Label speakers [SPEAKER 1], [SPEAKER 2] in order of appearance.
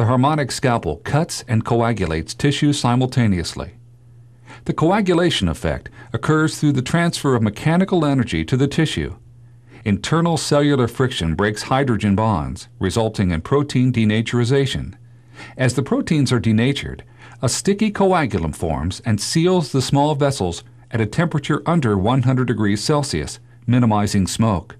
[SPEAKER 1] The harmonic scalpel cuts and coagulates tissue simultaneously. The coagulation effect occurs through the transfer of mechanical energy to the tissue. Internal cellular friction breaks hydrogen bonds, resulting in protein denaturization. As the proteins are denatured, a sticky coagulum forms and seals the small vessels at a temperature under 100 degrees Celsius, minimizing smoke.